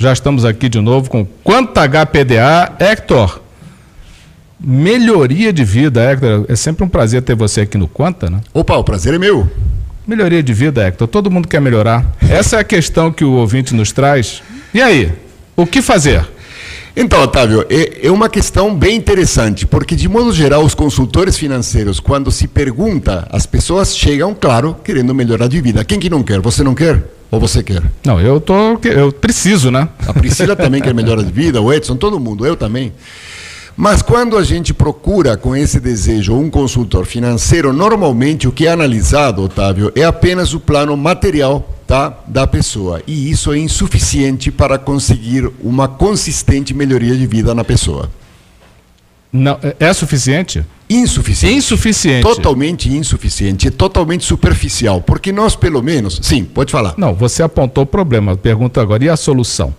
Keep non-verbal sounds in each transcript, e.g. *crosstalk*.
Já estamos aqui de novo com Quanta HPDA. Hector, melhoria de vida, Hector. É sempre um prazer ter você aqui no Quanta, né? Opa, o prazer é meu. Melhoria de vida, Hector. Todo mundo quer melhorar. Essa é a questão que o ouvinte nos traz. E aí, o que fazer? Então, Otávio, é, é, uma questão bem interessante, porque de modo geral os consultores financeiros, quando se pergunta, as pessoas chegam, claro, querendo melhorar de vida. Quem que não quer? Você não quer? Ou você quer? Não, eu tô, eu preciso, né? A Priscila *laughs* também quer melhorar de vida, o Edson, todo mundo, eu também. Mas quando a gente procura com esse desejo um consultor financeiro, normalmente o que é analisado, Otávio, é apenas o plano material tá, da pessoa. E isso é insuficiente para conseguir uma consistente melhoria de vida na pessoa. Não, é, é suficiente? Insuficiente. Insuficiente. Totalmente insuficiente, totalmente superficial. Porque nós, pelo menos. Sim, pode falar. Não, você apontou o problema. Pergunta agora, e a solução?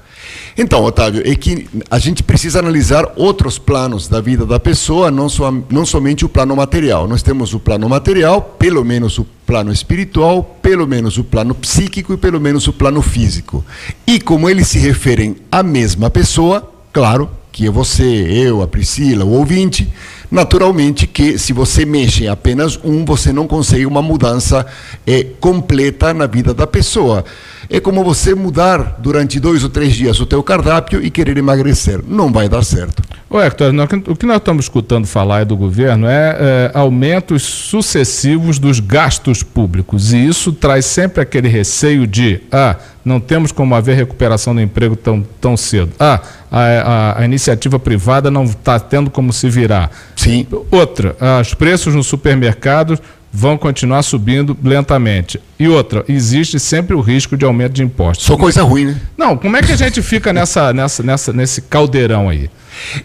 Então, Otávio, é que a gente precisa analisar outros planos da vida da pessoa, não, so, não somente o plano material. Nós temos o plano material, pelo menos o plano espiritual, pelo menos o plano psíquico e pelo menos o plano físico. E como eles se referem à mesma pessoa, claro, que é você, eu, a Priscila, o ouvinte, naturalmente que se você mexe em apenas um, você não consegue uma mudança é, completa na vida da pessoa. É como você mudar durante dois ou três dias o teu cardápio e querer emagrecer. Não vai dar certo. Ô Hector, o que nós estamos escutando falar do governo é, é aumentos sucessivos dos gastos públicos. E isso traz sempre aquele receio de, ah, não temos como haver recuperação do emprego tão, tão cedo. Ah, a, a, a iniciativa privada não está tendo como se virar. Sim. Outra, ah, os preços no supermercado vão continuar subindo lentamente. E outra, existe sempre o risco de aumento de impostos. Só coisa ruim, né? Não, como é que a gente fica nessa, nessa, nessa, nesse caldeirão aí?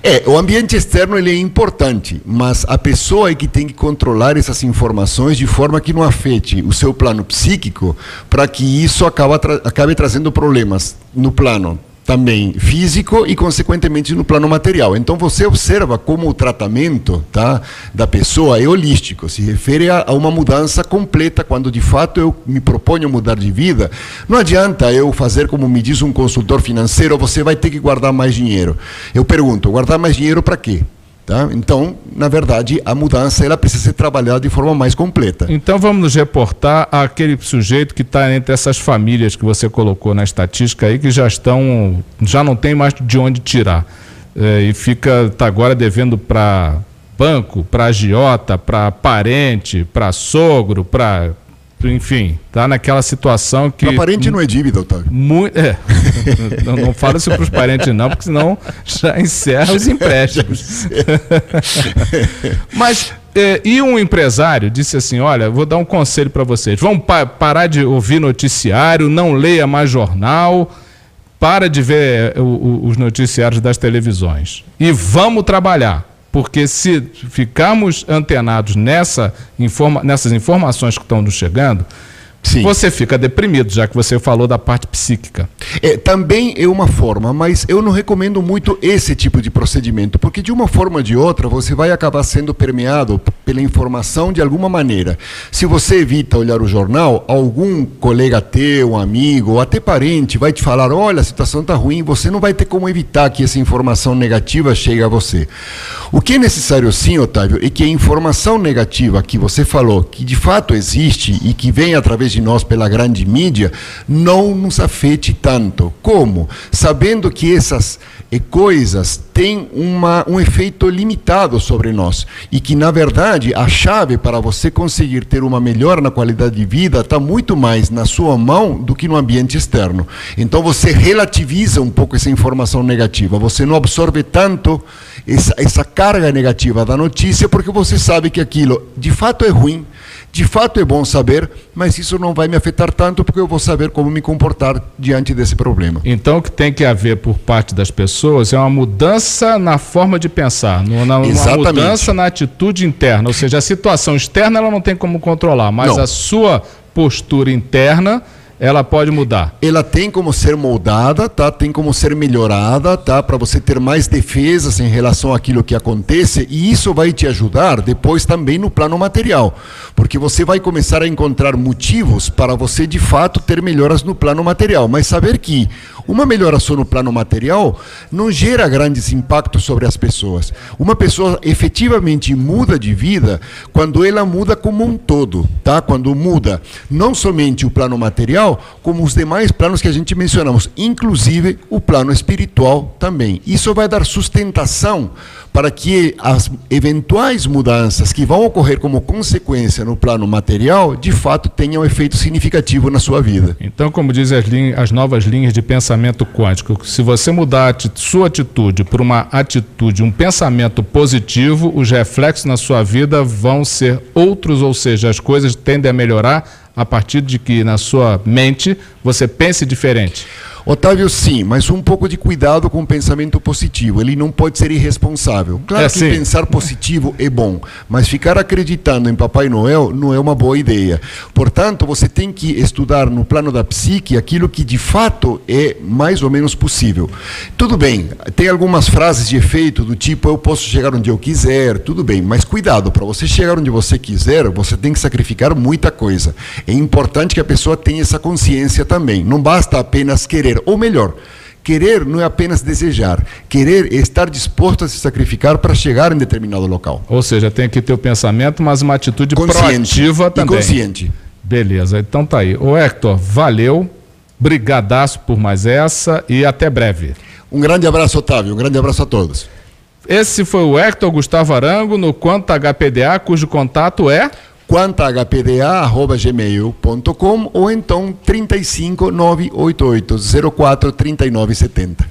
É, o ambiente externo ele é importante, mas a pessoa é que tem que controlar essas informações de forma que não afete o seu plano psíquico, para que isso acabe, tra acabe trazendo problemas no plano também físico e consequentemente no plano material. Então você observa como o tratamento tá, da pessoa é holístico, se refere a, a, uma mudança completa quando de fato eu me proponho mudar de vida. Não adianta eu fazer como me diz um consultor financeiro, você vai ter que guardar mais dinheiro. Eu pergunto, guardar mais dinheiro para quê? Tá? Então, na verdade, a mudança ela precisa ser trabalhada de forma mais completa. Então, vamos nos reportar aquele sujeito que está entre essas famílias que você colocou na estatística aí, que já estão, já não tem mais de onde tirar. É, e fica tá agora devendo para banco, para agiota, para parente, para sogro, para enfim, tá naquela situação que. Para parente não é dívida, Otávio. Muito, é. Não, não fala isso para os parentes, não, porque senão já encerra os empréstimos. Mas é, e um empresário disse assim: Olha, vou dar um conselho para vocês. Vão pa parar de ouvir noticiário, não leia mais jornal, para de ver o, o, os noticiários das televisões. E vamos trabalhar. Porque se ficarmos antenados nessa informa nessas informações que estão nos chegando, Sim. Você fica deprimido, já que você falou da parte psíquica. É, também é uma forma, mas eu não recomendo muito esse tipo de procedimento, porque de uma forma ou de outra você vai acabar sendo permeado pela informação de alguma maneira. Se você evita olhar o jornal, algum colega teu, um amigo, ou até parente vai te falar: olha, a situação está ruim, você não vai ter como evitar que essa informação negativa chegue a você. O que é necessário sim, Otávio, é que a informação negativa que você falou, que de fato existe e que vem através de nós pela grande mídia não nos afete tanto. Como? Sabendo que essas eh, coisas têm uma, um efeito limitado sobre nós e que, na verdade, a chave para você conseguir ter uma melhora na qualidade de vida está muito mais na sua mão do que no ambiente externo. Então você relativiza um pouco essa informação negativa, você não absorve tanto essa, essa carga negativa da notícia porque você sabe que aquilo de fato é ruim de fato é bom saber, mas isso não vai me afetar tanto porque eu vou saber como me comportar diante desse problema. Então, o que tem que haver por parte das pessoas é uma mudança na forma de pensar, uma mudança na atitude interna. Ou seja, a situação externa ela não tem como controlar, mas não. a sua postura interna ela pode mudar? Ela tem como ser moldada, tá? Tem como ser melhorada, tá? Para você ter mais defesas em relação àquilo que acontece e isso vai te ajudar depois também no plano material, porque você vai começar a encontrar motivos para você de fato ter melhoras no plano material, mas saber que uma melhora só no plano material não gera grandes impactos sobre as pessoas. Uma pessoa efetivamente muda de vida quando ela muda como um todo, tá? Quando muda não somente o plano material, como os demais planos que a gente mencionamos, inclusive o plano espiritual também. Isso vai dar sustentação para que as eventuais mudanças que vão ocorrer como consequência no plano material, de fato tenham um efeito significativo na sua vida. Então, como dizem as, as novas linhas de pensamento quântico, se você mudar a sua atitude por uma atitude, um pensamento positivo, os reflexos na sua vida vão ser outros, ou seja, as coisas tendem a melhorar a partir de que na sua mente você pense diferente. Otávio, sim, mas um pouco de cuidado com o pensamento positivo. Ele não pode ser irresponsável. Claro é, que sim. pensar positivo é bom, mas ficar acreditando em Papai Noel não é uma boa ideia. Portanto, você tem que estudar no plano da psique aquilo que de fato é mais ou menos possível. Tudo bem, tem algumas frases de efeito do tipo eu posso chegar onde eu quiser, tudo bem, mas cuidado, para você chegar onde você quiser, você tem que sacrificar muita coisa. É importante que a pessoa tenha essa consciência também. Não basta apenas querer querer, ou melhor, querer não é apenas desejar, querer é estar disposto a se sacrificar para chegar em determinado local. Ou seja, tem que ter o pensamento, mas uma atitude consciente, proativa também. consciente. Beleza, então tá aí. Ô Hector, valeu, brigadaço por mais essa e até breve. Um grande abraço, Otávio, um grande abraço a todos. Esse foi o Hector Gustavo Arango no Quanta HPDA, cujo contato é quantahpda.gmail.com ou então 35 988 04 3970.